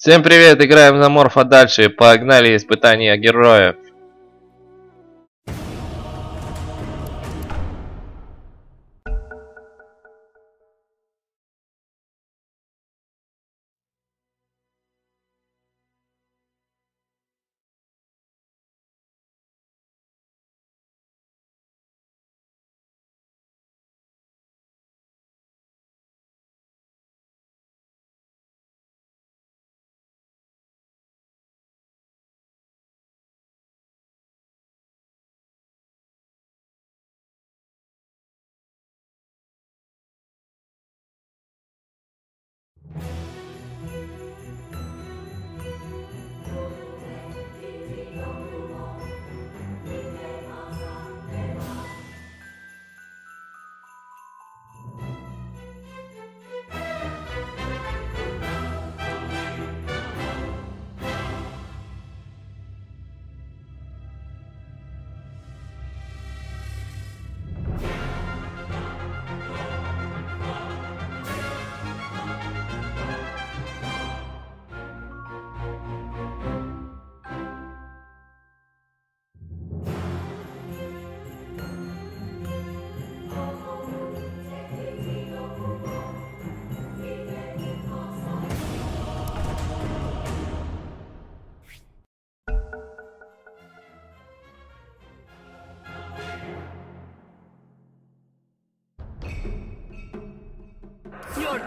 Всем привет, играем за Морфа дальше. Погнали испытания героев.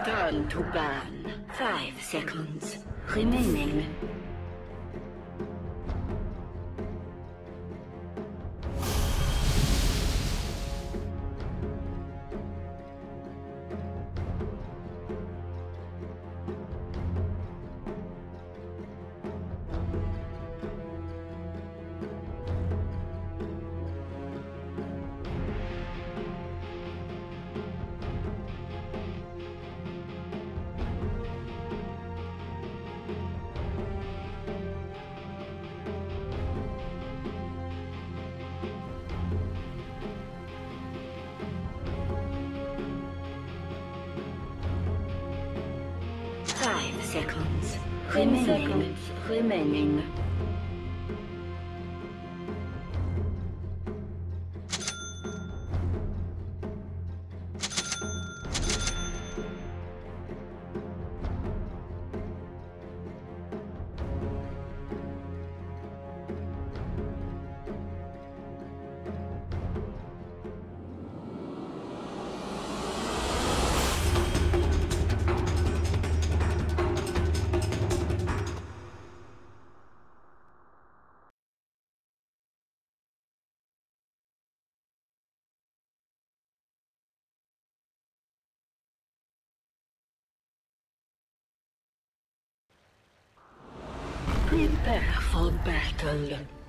Turn to ban. Five seconds remaining. Seconds remaining. Prepare for battle.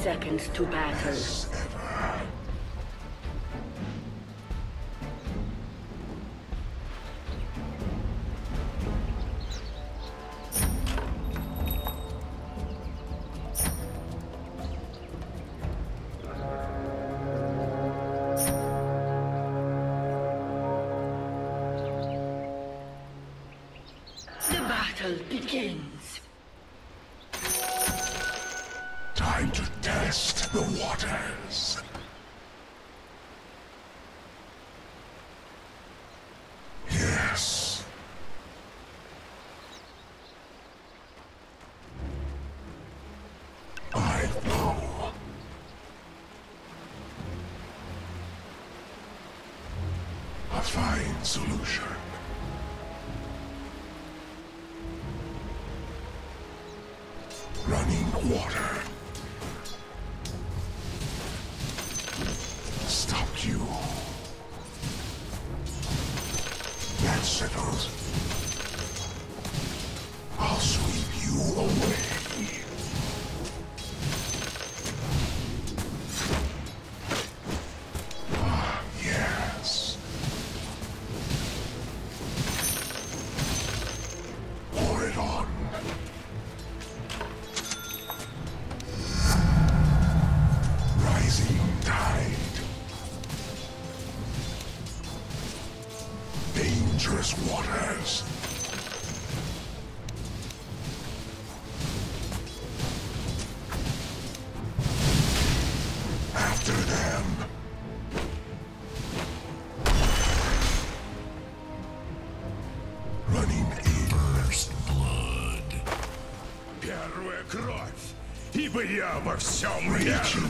Seconds to battle. The battle begins. Time to test the waters. Я во всем вижу.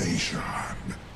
desolation.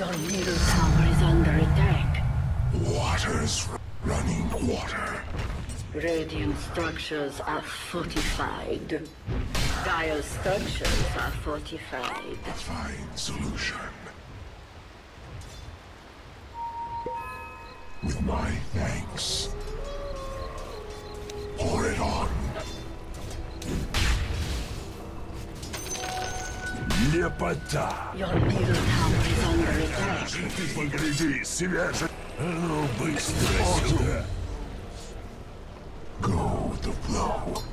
Your little tower is under attack. Waters running water. Radiant structures are fortified. Dire structures are fortified. A fine solution. With my thanks. Pour it on. Лепота. Your tower Ты погляди, свежий. Ну быстро сюда. Go to blow.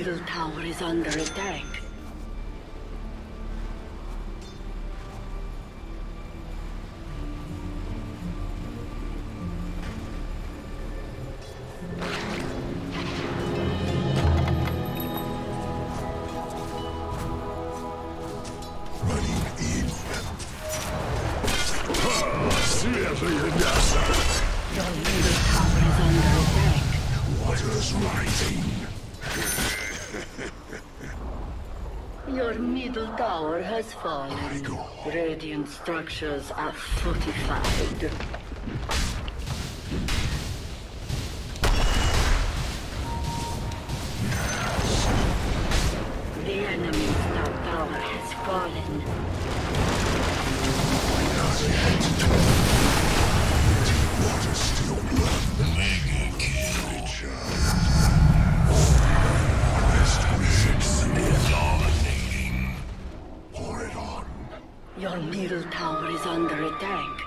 Needle Tower is under attack. fallen. Radiant structures are fortified. The enemy's top tower has fallen. Mega kill. Your needle tower is under attack.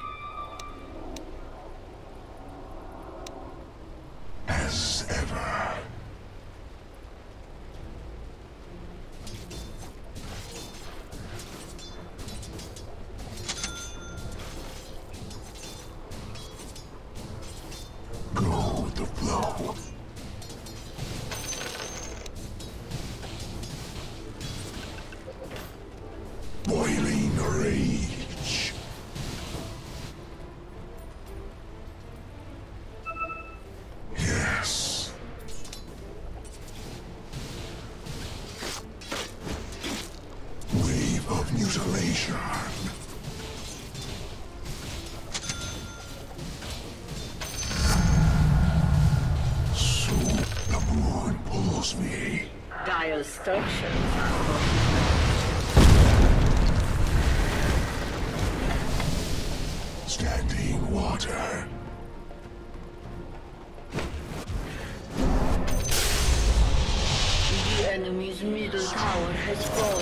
destruction. standing water. The enemy's middle tower has fallen.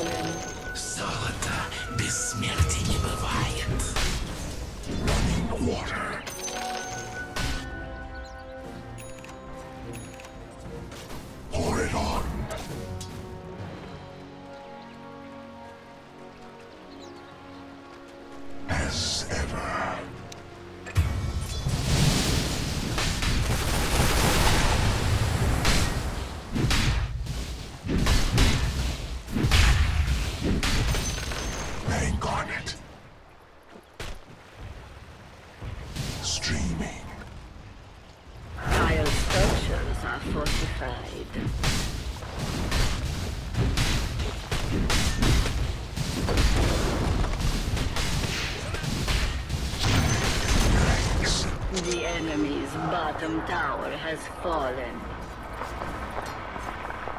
Phantom Tower has fallen.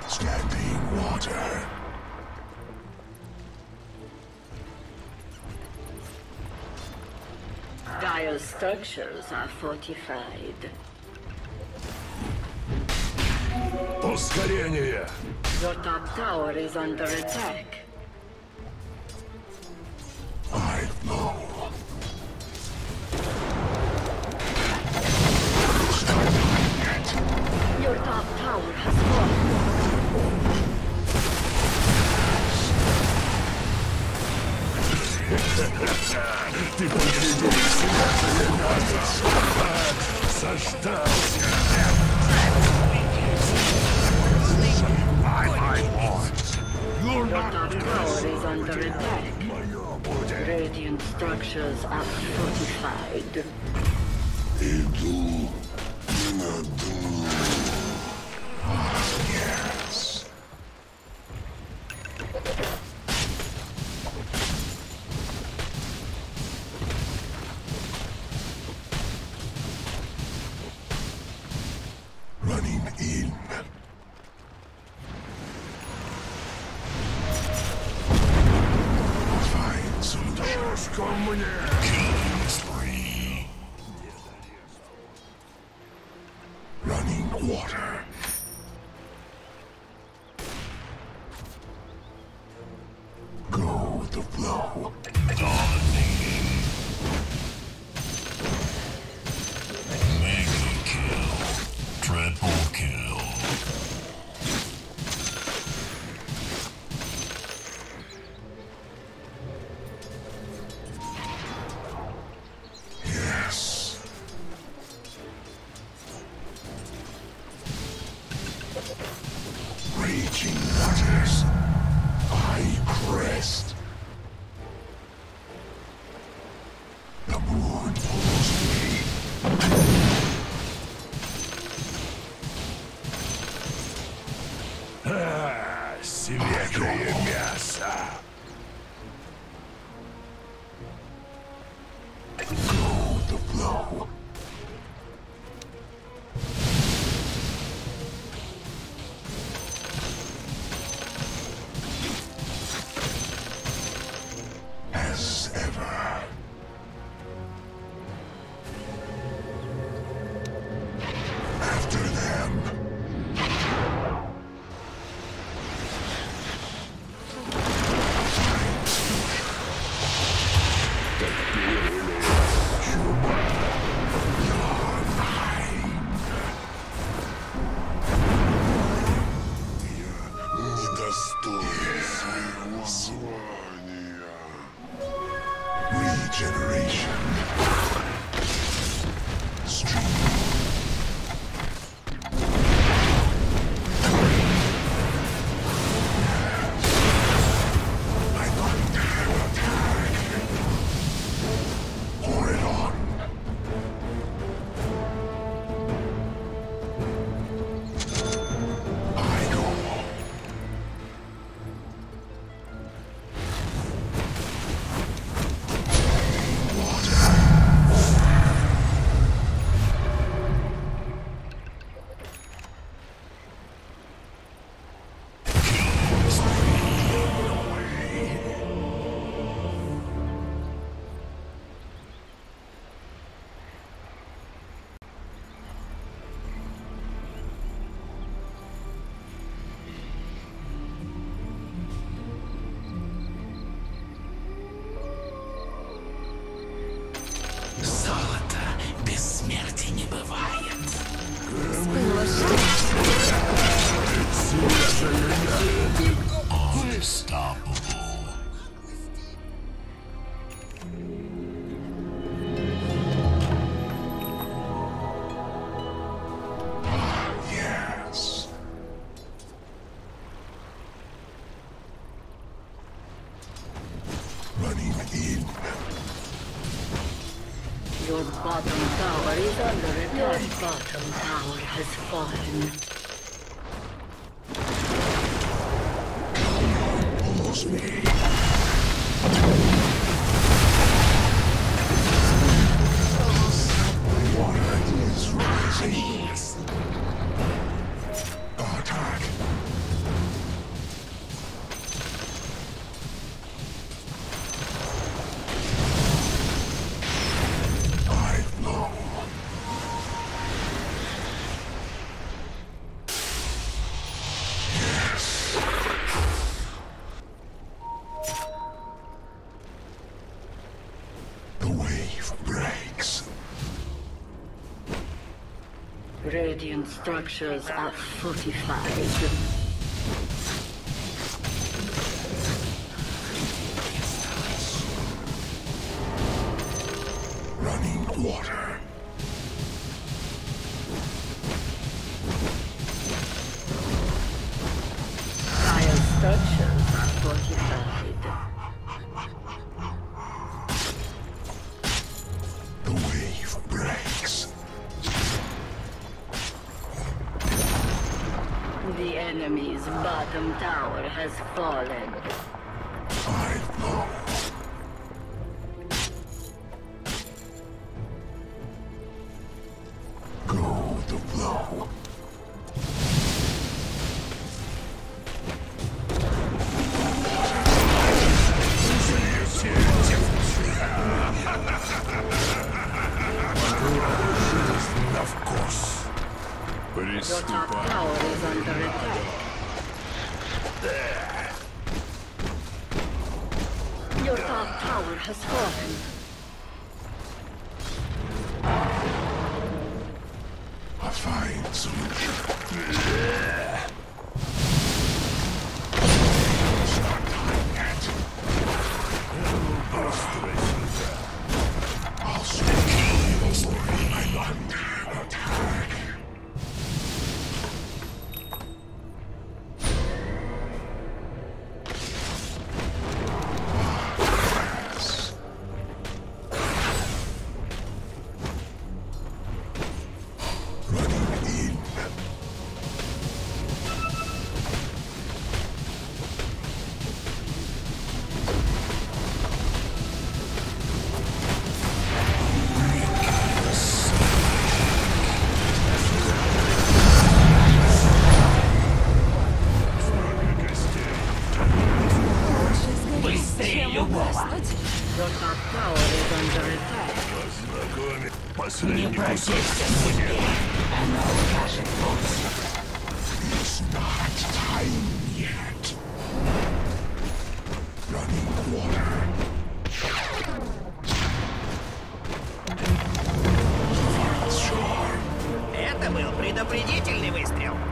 Standing water. Dire structures are fortified. Ускорение! Your top tower is under attack. Push ко мне! Ха, свежее мясо. Go the blow. Stop. Radiant structures are fortified. has fallen. I know. был предупредительный выстрел.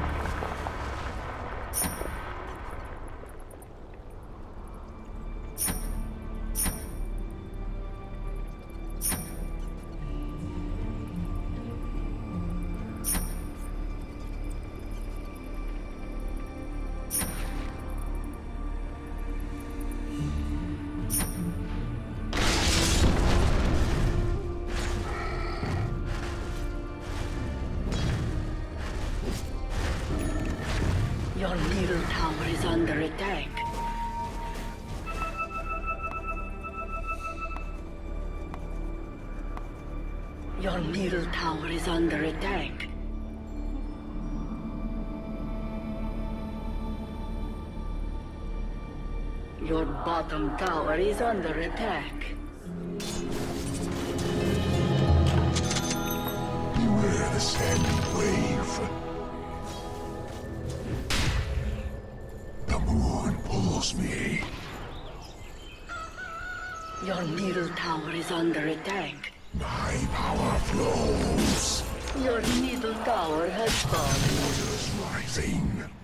under attack. Your bottom tower is under attack. Beware the sandy wave. The moon pulls me. Your middle tower is under attack. My power flows. Your middle tower has fallen. Rising.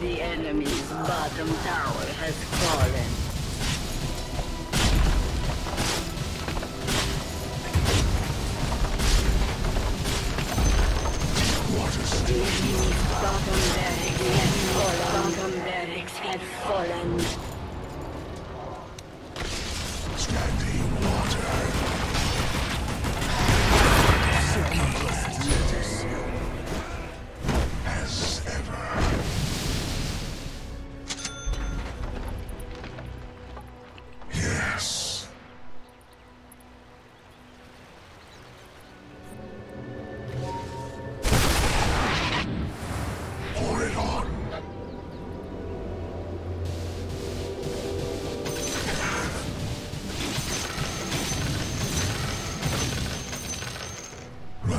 The enemy's bottom tower has fallen.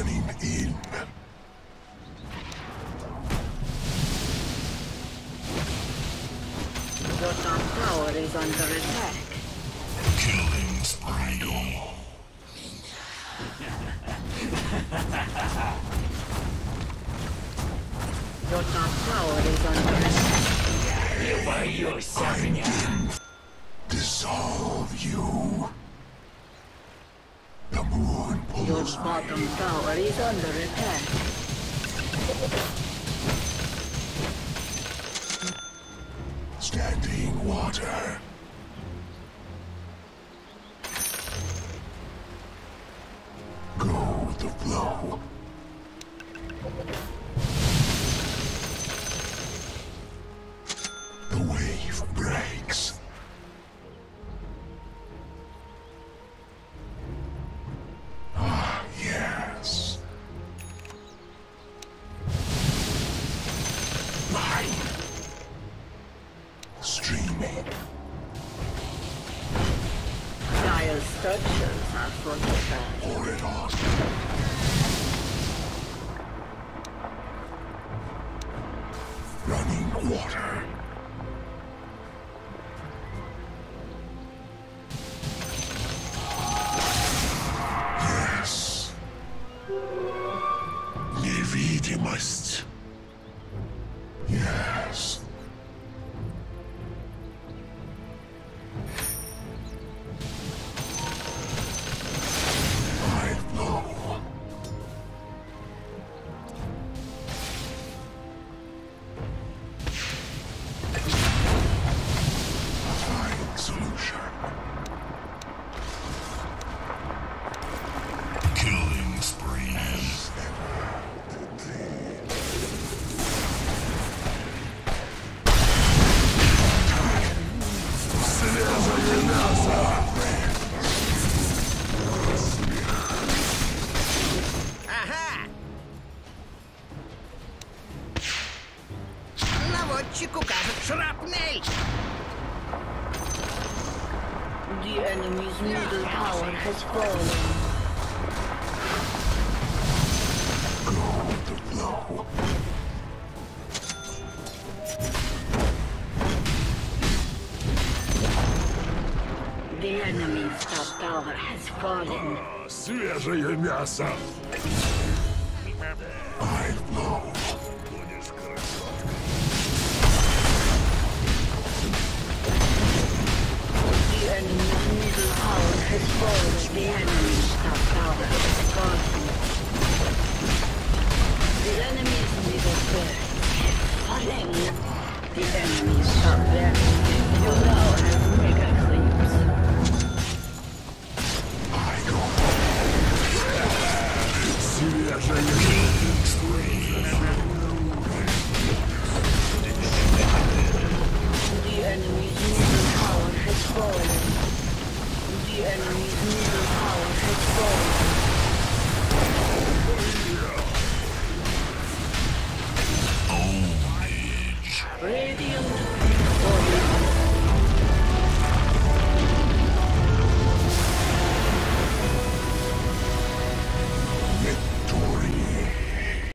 turning in. Your top tower is under attack. Killing spree. Your top tower is under attack. Here by your I dissolve you. British bottom tower is under repair. Standing water. свежее мясо!